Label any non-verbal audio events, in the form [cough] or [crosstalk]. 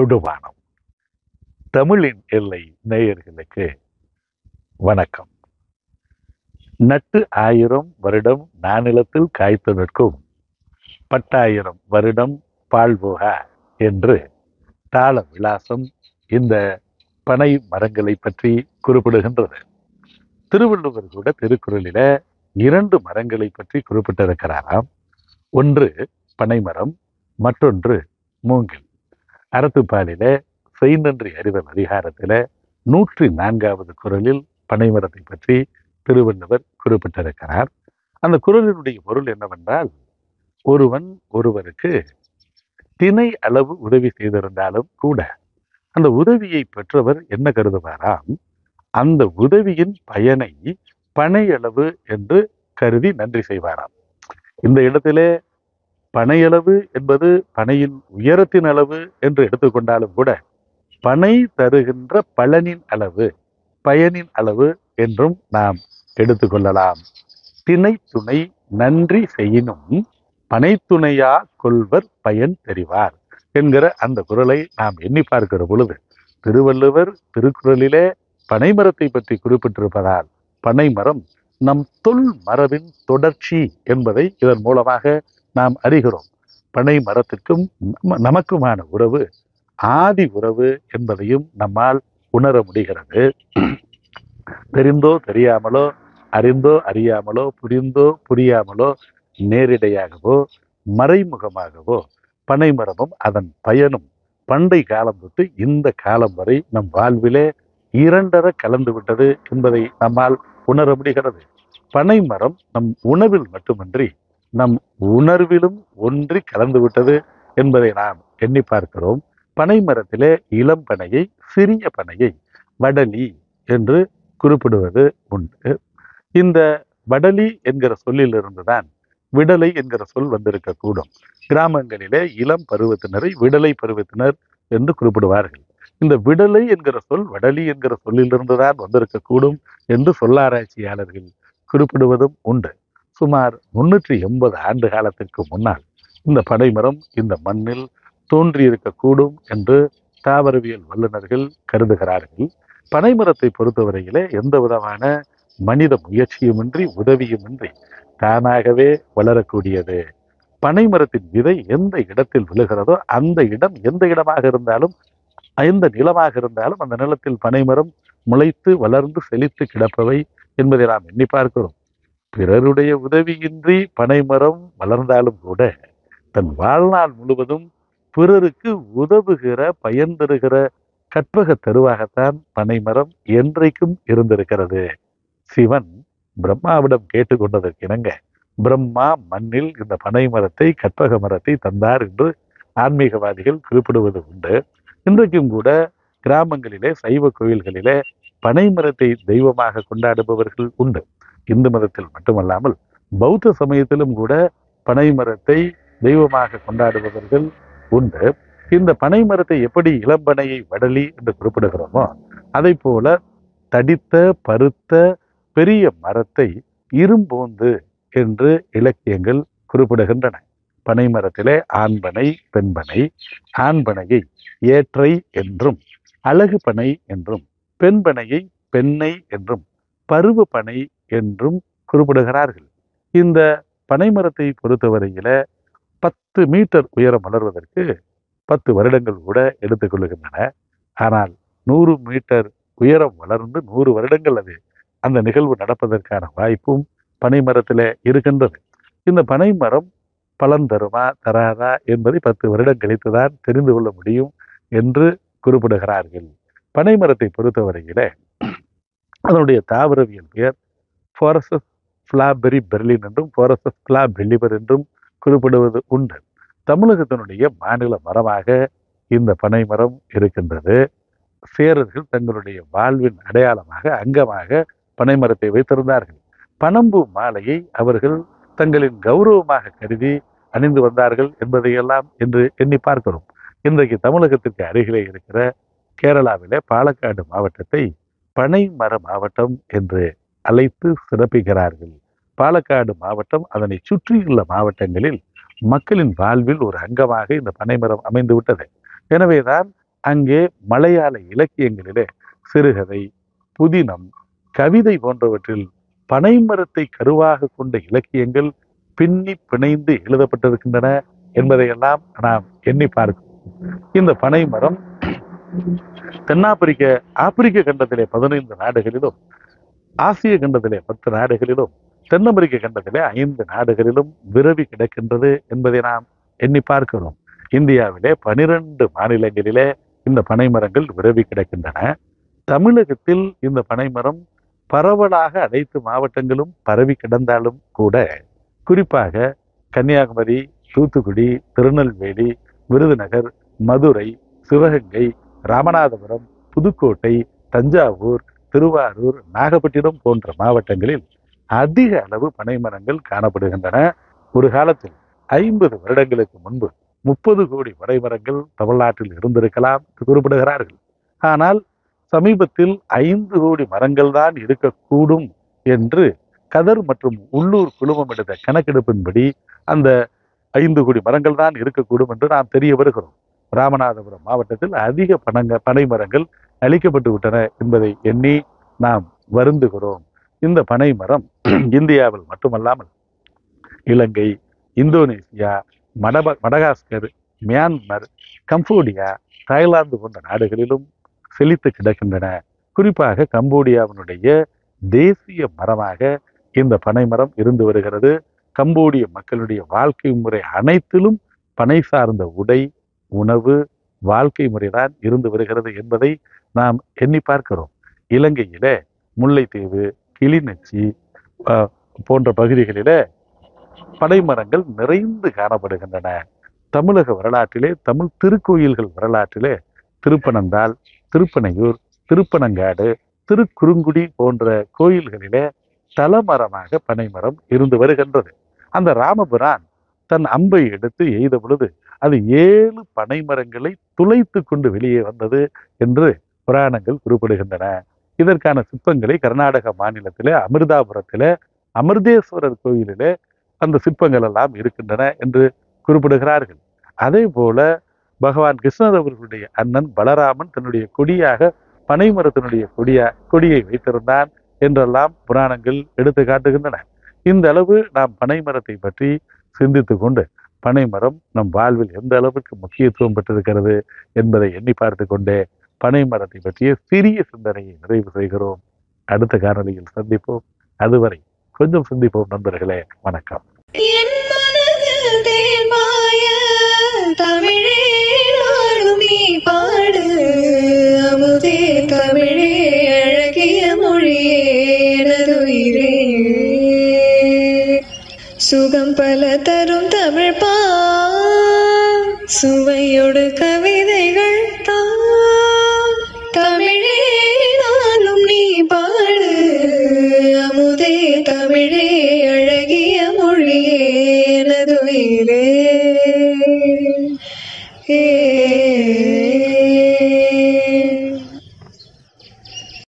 தொடுவானம் தமிழின் எல்லை நேயர்களுக்கு வணக்கம். நட்டு ஆயிரம் வருடம் நானிலத்தில் காய்த்து நிற்கும் பட்டாயிரம் வருடம் பாழ்போகா என்று தாள விலாசம் இந்த பனை மரங்களை பற்றி குறிப்பிடுகின்றது. திருவள்ளுவர் கூட திருக்குறளில இரண்டு மரங்களை பற்றி குறிப்பிட்டிருக்கிறாராம். ஒன்று பனைமரம் மற்றொன்று மூங்கில். அறத்துப்பாலில செய்நன்றி அறிதல் அதிகாரத்தில நூற்றி நான்காவது குரலில் பனைமரத்தை பற்றி திருவள்ளுவர் குறிப்பிட்டிருக்கிறார். அந்த குரலினுடைய பொருள் என்னவென்றால் ஒருவன் ஒருவருக்கு திணை அளவு உதவி செய்திருந்தாலும் கூட அந்த உதவியை பெற்றவர் என்ன கருதுவாராம்? அந்த உதவியின் பயனை பனையளவு என்று கருதி நன்றி செய்வாராம். இந்த இடத்திலே பனையளவு என்பது பனையின் உயரத்தின் அளவு என்று எடுத்துக்கொண்டாலும் கூட பனை தருகின்ற பலனின் அளவு பயனின் அளவு என்றும் நாம் எடுத்துக்கொள்ளலாம். திணை துணை நன்றி செய்யினும் பனைத்துணையா கொள்வர் பயன் தெரிவார் என்கிற அந்த குரலை நாம் எண்ணி பார்க்கிற பொழுது திருவள்ளுவர் திருக்குறளிலே பனைமரத்தை பற்றி குறிப்பிட்டிருப்பதால் பனைமரம் நம் தொல் மரபின் தொடர்ச்சி என்பதை இதன் மூலமாக நாம் அறிகிறோம். பனை மரத்திற்கும் நமக்குமான உறவு ஆதி உறவு என்பதையும் நம்மால் உணர முடிகிறது. தெரிந்தோ தெரியாமலோ அறிந்தோ அறியாமலோ புரிந்தோ புரியாமலோ நேரிடையாகவோ மறைமுகமாகவோ பனைமரமும் அதன் பயனும் பண்டை காலம் தொட்டு இந்த காலம் வரை நம் வாழ்விலே இரண்டர கலந்து விட்டது என்பதை நம்மால் உணர முடிகிறது. பனைமரம் நம் உணவில் மட்டுமின்றி நம் உணர்விலும் ஒன்றி கலந்து விட்டது என்பதை நாம் எண்ணி பார்க்கிறோம். பனைமரத்திலே இளம் பனையை சிறிய பனையை வடலி என்று குறிப்பிடுவது உண்டு. இந்த வடலி என்கிற சொல்லிலிருந்து தான் விடலை என்கிற சொல் வந்திருக்கக்கூடும். கிராமங்களிலே இளம் பருவத்தினரை விடலை பருவத்தினர் என்று குறிப்பிடுவார்கள். இந்த விடலை என்கிற சொல் வடலி என்கிற சொல்லிலிருந்துதான் வந்திருக்கக்கூடும் என்று சொல்லாராய்ச்சியாளர்கள் குறிப்பிடுவதும் உண்டு. சுமார் முன்னூற்றி எண்பது ஆண்டு காலத்திற்கு முன்னால் இந்த பனைமரம் இந்த மண்ணில் தோன்றியிருக்கக்கூடும் என்று தாவரவியல் வல்லுநர்கள் கருதுகிறார்கள். பனைமரத்தை பொறுத்தவரையிலே எந்த விதமான மனித முயற்சியுமின்றி உதவியுமின்றி தானாகவே வளரக்கூடியது. பனைமரத்தின் விதை எந்த இடத்தில் விழுகிறதோ அந்த இடம் எந்த இடமாக இருந்தாலும் எந்த நிலமாக இருந்தாலும் அந்த நிலத்தில் பனைமரம் முளைத்து வளர்ந்து செழித்து கிடப்பவை என்பதை நாம் எண்ணி பார்க்கிறோம். பிறருடைய உதவியின்றி பனைமரம் வளர்ந்தாலும் கூட தன் வாழ்நாள் முழுவதும் பிறருக்கு உதவுகிற பயன் தருகிற கற்பக தருவாகத்தான் பனைமரம் என்றைக்கும் இருந்திருக்கிறது. சிவன் பிரம்மாவிடம் கேட்டுக்கொண்டதற்கு இணங்க பிரம்மா மண்ணில் இந்த பனை மரத்தை கற்பக மரத்தை தந்தார் என்று ஆன்மீகவாதிகள் குறிப்பிடுவது உண்டு. இன்றைக்கும் கூட கிராமங்களிலே சைவ கோயில்களிலே பனை மரத்தை தெய்வமாக கொண்டாடுபவர்கள் உண்டு. இந்து மதத்தில் மட்டுமல்லாமல் பௌத்த சமயத்திலும் கூட பனை மரத்தை தெய்வமாக கொண்டாடுபவர்கள் உண்டு. இந்த பனை மரத்தை எப்படி இளம்பனையை வடலி என்று குறிப்பிடுகிறோமோ அதை போல தடித்த பருத்த பெரிய மரத்தை இரும்போந்து என்று இலக்கியங்கள் குறிப்பிடுகின்றன. பனை மரத்திலே ஆண்பனை பெண்பனை ஆண்பனையை ஏற்றை என்றும் அழகு பனை என்றும் பெண்பனையை பெண்ணை என்றும் பருவ பனை என்றும் குறிப்பிடுகிறார்கள். இந்த பனைமரத்தை பொறுத்தவரையில பத்து மீட்டர் உயரம் வளர்வதற்கு பத்து வருடங்கள் கூட எடுத்துக்கொள்ளுகின்றன ஆனால் நூறு மீட்டர் உயரம் வளர்ந்து நூறு வருடங்கள் அது அந்த நிகழ்வு நடப்பதற்கான வாய்ப்பும் பனைமரத்தில் இருக்கின்றது. இந்த பனைமரம் பலன் தருமா தராதா என்பதை பத்து வருடம் கழித்துதான் தெரிந்து கொள்ள முடியும் என்று குறிப்பிடுகிறார்கள். பனைமரத்தை பொறுத்தவரையில அதனுடைய தாவரவியல் பெயர் ஃபாரஸஸ் ஃபிளாபெரி பெர்லின் என்றும் ஃபாரஸஸ் ஃபிளா பெல்லிபர் என்றும் குறிப்பிடுவது உண்டு. தமிழகத்தினுடைய மாநில மரமாக இந்த பனைமரம் இருக்கின்றது. சேரர்கள் தங்களுடைய வாழ்வின் அடையாளமாக அங்கமாக பனைமரத்தை வைத்திருந்தார்கள். பனம்பு மாலையை அவர்கள் தங்களின் கௌரவமாக கருதி அணிந்து வந்தார்கள் என்பதையெல்லாம் என்று எண்ணி பார்க்கிறோம். இன்றைக்கு தமிழகத்திற்கு அருகிலே இருக்கிற கேரளாவிலே பாலக்காடு மாவட்டத்தை பனைமர மாவட்டம் என்று அழைத்து சிறப்பிக்கிறார்கள். பாலக்காடு மாவட்டம் அதனை சுற்றியுள்ள மாவட்டங்களில் மக்களின் வாழ்வில் ஒரு அங்கமாக இந்த பனைமரம் அமைந்து விட்டது எனவேதான் அங்கே மலையாள இலக்கியங்களிலே சிறுகதை புதினம் கவிதை போன்றவற்றில் பனைமரத்தை கருவாக கொண்ட இலக்கியங்கள் பின்னி பிணைந்து எழுதப்பட்டிருக்கின்றன என்பதையெல்லாம் நாம் எண்ணி பார்க்கிறோம். இந்த பனைமரம் தென்னாப்பிரிக்க ஆப்பிரிக்க கண்டத்திலே பதினைந்து நாடுகளிலும் ஆசிய கண்டத்திலே பத்து நாடுகளிலும் தென் அமெரிக்க கண்டத்திலே ஐந்து நாடுகளிலும் விரவி கிடக்கின்றது என்பதை நாம் எண்ணி பார்க்கிறோம். இந்தியாவிலே பனிரெண்டு மாநிலங்களிலே இந்த பனைமரங்கள் விரவி கிடக்கின்றன. தமிழகத்தில் இந்த பனைமரம் பரவலாக அனைத்து மாவட்டங்களும் பரவி கிடந்தாலும் கூட குறிப்பாக கன்னியாகுமரி தூத்துக்குடி திருநெல்வேலி விருதுநகர் மதுரை சிவகங்கை ராமநாதபுரம் புதுக்கோட்டை தஞ்சாவூர் திருவாரூர் நாகப்பட்டினம் போன்ற மாவட்டங்களில் அதிக அளவு பனைமரங்கள் காணப்படுகின்றன. ஒரு காலத்தில் ஐம்பது வருடங்களுக்கு முன்பு முப்பது கோடி பனைமரங்கள் தமிழ்நாட்டில் இருந்திருக்கலாம் என்று குறிப்பிடுகிறார்கள். ஆனால் சமீபத்தில் ஐந்து கோடி மரங்கள் தான் இருக்கக்கூடும் என்று கதர் மற்றும் உள்ளூர் குழுமம் எடுத்த கணக்கெடுப்பின்படி அந்த ஐந்து கோடி மரங்கள் தான் இருக்கக்கூடும் என்று நாம் தெரிய வருகிறோம். ராமநாதபுரம் மாவட்டத்தில் அதிக பனங்க பனை மரங்கள் அழிக்கப்பட்டு விட்டன என்பதை எண்ணி நாம் வருந்துகிறோம். இந்த பனை மரம் [clears throat] இந்தியாவில் மட்டுமல்லாமல் இலங்கை இந்தோனேசியா மடப மடகாஸ்கர் மியான்மர் கம்போடியா தாய்லாந்து போன்ற நாடுகளிலும் செழித்து கிடக்கின்றன. குறிப்பாக கம்போடியாவினுடைய தேசிய மரமாக இந்த பனைமரம் இருந்து வருகிறது. கம்போடிய மக்களுடைய வாழ்க்கை முறை அனைத்திலும் பனை சார்ந்த உடை உணவு வாழ்க்கை முறைதான் இருந்து வருகிறது என்பதை நாம் எண்ணி பார்க்கிறோம். இலங்கையில முல்லைத்தீவு கிளிநொச்சி போன்ற பகுதிகளில பனைமரங்கள் நிறைந்து காணப்படுகின்றன. தமிழக வரலாற்றிலே தமிழ் திருக்கோயில்கள் வரலாற்றிலே திருப்பனந்தாள் திருப்பனையூர் திருப்பனங்காடு திருக்குறுங்குடி போன்ற கோயில்களிலே தலமரமாக பனைமரம் இருந்து வருகின்றது. அந்த ராமபுரான் தன் அம்பை எடுத்து எய்த பொழுது அது ஏழு பனைமரங்களை துளைத்து கொண்டு வெளியே வந்தது என்று புராணங்கள் குறிப்பிடுகின்றன. இதற்கான சிற்பங்களை கர்நாடக மாநிலத்திலே அமிர்தாபுரத்திலே அமிர்தேஸ்வரர் கோயிலிலே அந்த சிற்பங்கள் எல்லாம் இருக்கின்றன என்று குறிப்பிடுகிறார்கள். அதே போல பகவான் கிருஷ்ணர் அவர்களுடைய அண்ணன் பலராமன் தன்னுடைய கொடியாக பனைமரத்தினுடைய கொடியா கொடியை வைத்திருந்தான் என்றெல்லாம் புராணங்கள் எடுத்து காட்டுகின்றன. இந்த அளவு நாம் பனைமரத்தை பற்றி சிந்தித்து கொண்டு பனைமரம் நம் வாழ்வில் எந்த அளவுக்கு முக்கியத்துவம் பெற்றிருக்கிறது என்பதை எண்ணி பார்த்து கொண்டே பனைமரத்தை பற்றிய சிறிய சிந்தனையை நிறைவு செய்கிறோம். அடுத்த காரணியில் சந்திப்போம். அதுவரை கொஞ்சம் சிந்திப்போம் நண்பர்களே. வணக்கம். தமிழே பல தரும் தமிழ்